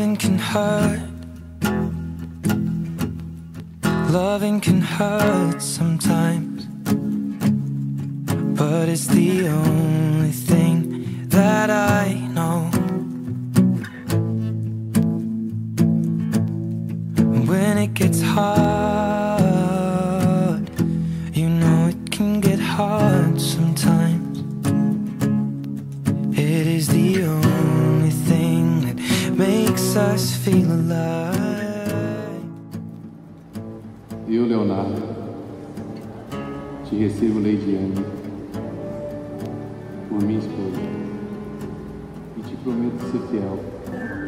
Loving can hurt. Loving can hurt sometimes. But it's the only thing that I Eu, Leonardo, te recebo, Lady Anne, por minha esposa, e te prometo ser fiel.